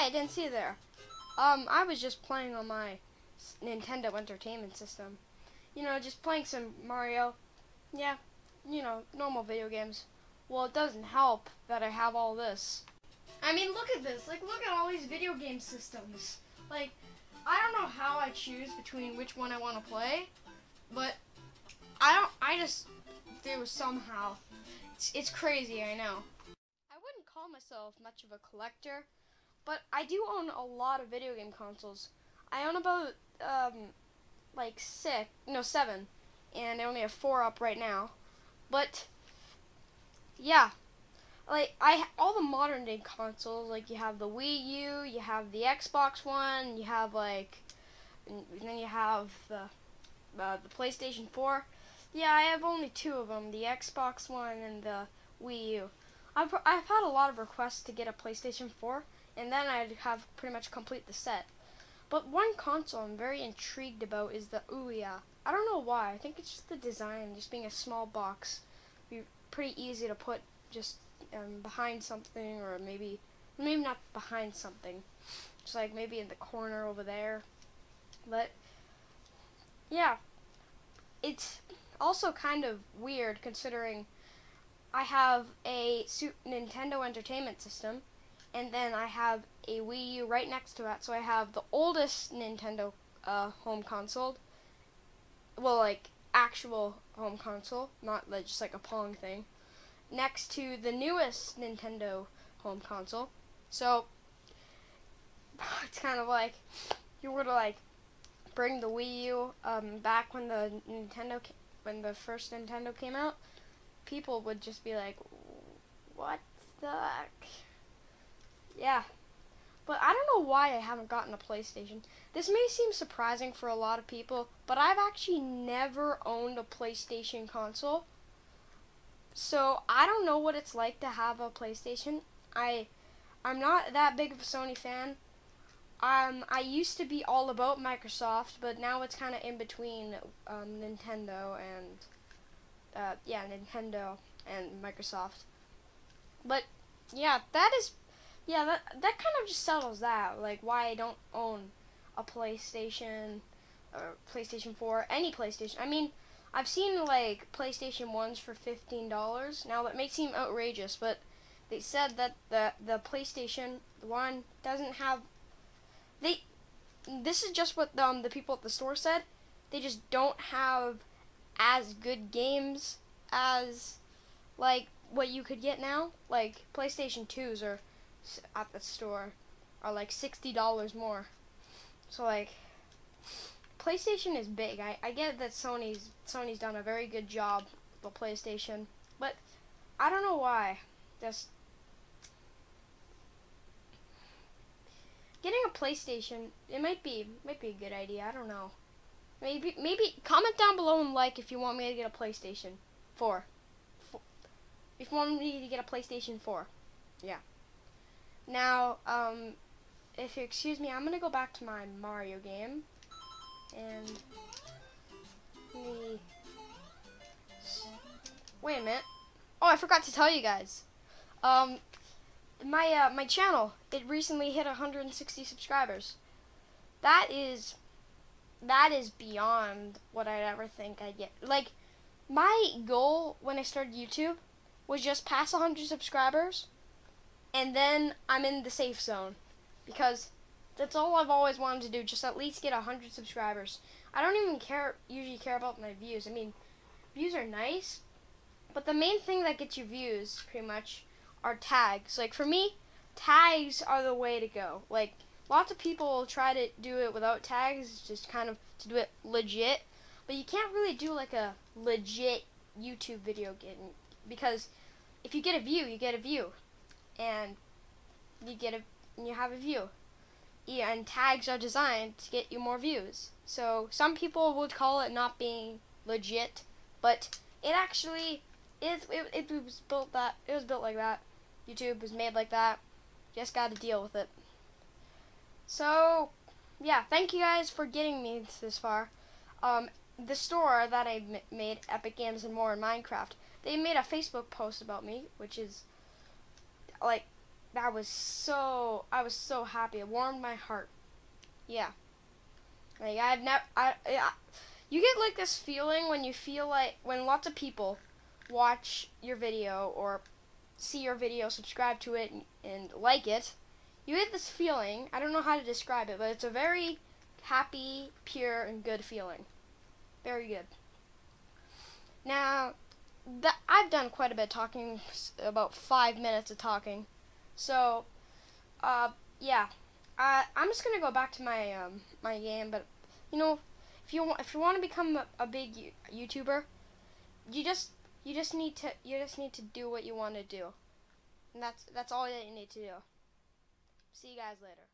I didn't see it there. Um, I was just playing on my Nintendo Entertainment System. You know, just playing some Mario. Yeah, you know, normal video games. Well, it doesn't help that I have all this. I mean, look at this. Like, look at all these video game systems. Like, I don't know how I choose between which one I want to play, but I don't. I just do somehow. It's, it's crazy, I know. I wouldn't call myself much of a collector, but I do own a lot of video game consoles. I own about um, like six, no seven, and I only have four up right now. But yeah, like I all the modern day consoles, like you have the Wii U, you have the Xbox One, you have like, and then you have the uh, the PlayStation 4. Yeah, I have only two of them, the Xbox One and the Wii U. I've I've had a lot of requests to get a PlayStation 4, and then I'd have pretty much complete the set. But one console I'm very intrigued about is the Ouya. I don't know why. I think it's just the design, just being a small box. Be pretty easy to put just um, behind something, or maybe maybe not behind something, just like maybe in the corner over there. But yeah, it's also kind of weird considering I have a Nintendo Entertainment System, and then I have a Wii U right next to it. So I have the oldest Nintendo uh, home console, well, like actual home console, not like, just like a Pong thing, next to the newest Nintendo home console. So it's kind of like you were to like bring the Wii U um, back when the Nintendo when the first Nintendo came out, people would just be like, "What the heck?" Yeah. But I don't know why I haven't gotten a PlayStation. This may seem surprising for a lot of people, but I've actually never owned a PlayStation console. So I don't know what it's like to have a PlayStation. I I'm not that big of a Sony fan. Um, I used to be all about Microsoft, but now it's kind of in between um, Nintendo and uh, yeah, Nintendo and Microsoft. But yeah, that is yeah that that kind of just settles that like why I don't own a PlayStation or PlayStation 4, any PlayStation. I mean, I've seen like PlayStation ones for fifteen dollars. Now that may seem outrageous, but they said that the the PlayStation one doesn't have they this is just what um, the people at the store said. They just don't have as good games as like what you could get now. Like PlayStation 2s are at the store are like $60 more. So like PlayStation is big. I, I get that Sony's Sony's done a very good job with PlayStation, but I don't know why. Just getting a PlayStation, it might be might be a good idea. I don't know. Maybe maybe comment down below and like if you want me to get a PlayStation 4. If you want me to get a PlayStation 4. Yeah. Now, um, if you excuse me, I'm gonna go back to my Mario game and. Wait a minute. Oh, I forgot to tell you guys. Um, my uh, my channel it recently hit 160 subscribers. That is that is beyond what I'd ever think I'd get. Like my goal when I started YouTube was just pass 100 subscribers and then I'm in the safe zone because that's all I've always wanted to do just at least get 100 subscribers. I don't even care usually care about my views. I mean, views are nice, but the main thing that gets you views pretty much are tags. Like for me, tags are the way to go. Like lots of people try to do it without tags, just kind of to do it legit. But you can't really do like a legit YouTube video game because if you get a view, you get a view, and you get a you have a view. Yeah, and tags are designed to get you more views. So some people would call it not being legit, but it actually is. It, it was built that it was built like that. YouTube was made like that. Just got to deal with it. So, yeah, thank you guys for getting me this far. Um, the store that I made, Epic Games and More in Minecraft, they made a Facebook post about me, which is, like, that was so I was so happy. It warmed my heart. Yeah. Like I've never I, I you get like this feeling when you feel like when lots of people watch your video or see your video, subscribe to it and, and like it. You get this feeling. I don't know how to describe it, but it's a very happy, pure, and good feeling. Very good. Now, that I've done quite a bit of talking, about five minutes of talking. So, uh, yeah, uh, I'm just gonna go back to my um, my game. But you know, if you want if you want to become a, a big YouTuber, you just you just need to you just need to do what you want to do, and that's that's all that you need to do. See you guys later.